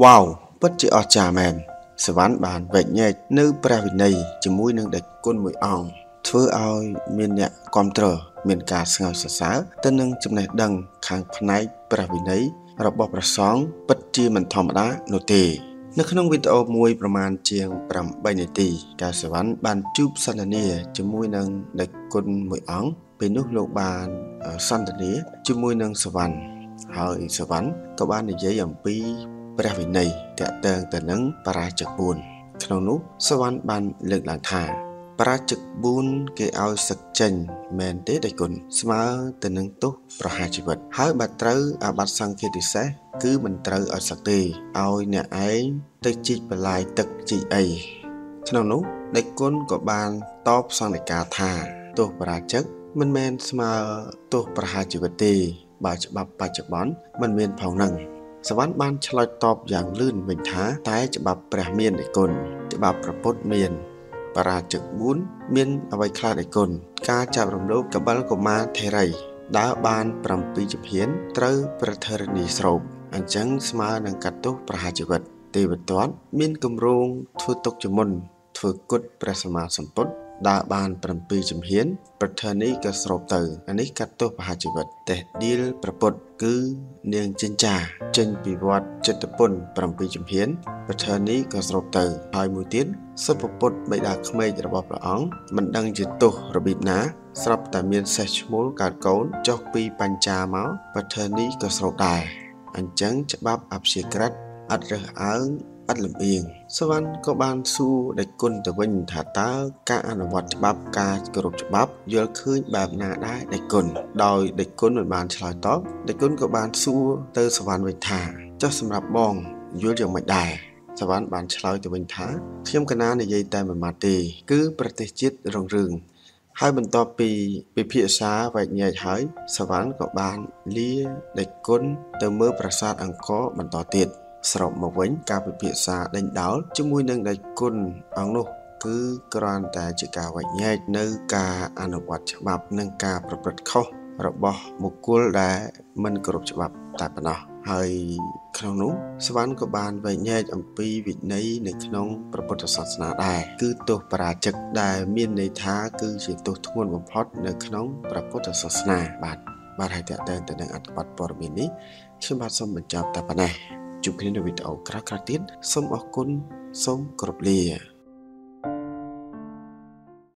វ៉ាវពិតជាអស្ចារ្យមែនសវណ្ណបានវែកញែកនៅព្រះវិន័យជាមួយនឹងដេចគុណមួយអង្គធ្វើឲ្យមានអ្នកគ្រប់គ្រងមានការស្ងើចសរសើរទៅនឹងចំណេះដឹងខាងផ្នែកព្រះវិន័យរបស់ព្រះសង្ឃពិតជាមិនធម្មតានោះទេនៅក្នុងវីដេអូមួយប្រមាណជាង8នាទីកែសវណ្ណបានជួបសន្ទនាជាមួយនឹងដេចគុណមួយអង្គពេលនោះលោកបានសន្ទនាជាមួយនឹងសវណ្ណហើយសវណ្ណក៏បាននិយាយអំពី ព្រះវិន័យតេតើងទៅនឹងបរាជិក4ក្នុងនោះសវណ្ណបានលើកឡើងថាបរាជិក4គេឲ្យសឹកចេញមែនទេដៃគុណស្មើទៅនឹងទោសប្រហារជីវិត ហើយបើត្រូវអាបត្តិសង្ឃាទិសេសគឺមិនត្រូវឲ្យសឹកទេឲ្យអ្នកឯងទៅជីកបលាយទឹកជីកអីក្នុងនោះដៃគុណក៏បានតបសង្កេតការថាទោសបរាជិកមិនមែនស្មើទោសប្រហារជីវិតទេបើច្បាប់បច្ចុប្បន្នមិនមានផងនឹង សវណ្ណបានឆ្លើយតបយ៉ាងលឿនវិញថា តែច្បាប់ព្រះមានឯគុណច្បាប់ប្រពុតមានបរាជិក4មានអ្វីខ្លះឯគុណការចាប់រំលោភកបិលកុមារថេរីដើរបាន7ជំហានត្រូវប្រធរណីស្រូបអញ្ចឹងស្មើនឹងកាត់ទោសប្រហារជីវិតទេវទត្តមានគម្រោងធ្វើទុកជាមុនធ្វើគុតព្រះសម្មាសម្ពុទ្ធ ដើរបាន7ជំហានប្រធានីក៏ស្រូបទៅអានេះកាត់ទោសប្រហារជីវិតតេះឌីលប្រពុតគឺនាងចិញ្ចាចេញពីវត្តចិត្តពុន7ជំហានប្រធានីក៏ស្រូបទៅហើយមួយទៀតសុភពុទ្ធបិតាក្មេករបស់ព្រះអង្គមិនដឹងជាទោសរបៀបណា ស្រាប់តែមានសេះឈ្មោលកើតកូនចុះពីបញ្ចាមកប្រធានីក៏ស្រូបដែរអញ្ចឹងច្បាប់អព្យាក្រឹតអត់រើសអើងឥតលំអៀងសវណ្ណក៏បានសួរដេចគុណទៅវិញថាតើការអនុវត្តច្បាប់ការគោរពច្បាប់យល់ឃើញបែបណាដែរដេចគុណដោយដេចគុណមិនបានឆ្លើយតបដេចគុណក៏បានសួរទៅសវណ្ណវិញថាចុះសម្រាប់បងយល់យ៉ាងម៉េចដែរសវណ្ណបានឆ្លើយទៅវិញថាខ្ញុំកណានិយាយតែមួយម៉ាត់ទេ គឺប្រទេសជាតិរងរឿងហើយបន្ទាប់ពីពិភាក្សាវែកញែកហើយសវណ្ណក៏បានលាដេចគុណទៅមើលប្រាសាទអង្គរបន្តទៀត សរុបមកវិញការពិភាក្សាដេញដោលជាមួយនឹងដៃគុណអង្គនោះគឺគ្រាន់តែជាការវែកញែកនៅការអនុវត្តច្បាប់និងការប្រព្រឹត្តខុសរបស់បុគ្គលដែលមិនគោរពច្បាប់តែប៉ុណ្ណោះហើយក្នុងនោះសវណ្ណក៏បានវែកញែកអំពីវិន័យនៅក្នុងព្រះពុទ្ធសាសនាដែរគឺទោសបរាជិកដែលមានន័យថាគឺជាទោសធ្ងន់បំផុតនៅក្នុងព្រះពុទ្ធសាសនាបាទបាទហើយតើតើទៅនឹងអត្ថបទព័ត៌មាននេះខ្ញុំបាទសូមបញ្ចប់តែប៉ុណ្ណេះ ជួបគ្នានៅវីដេអូក្រោយៗទៀតសូមអរគុណសូមគោរពលា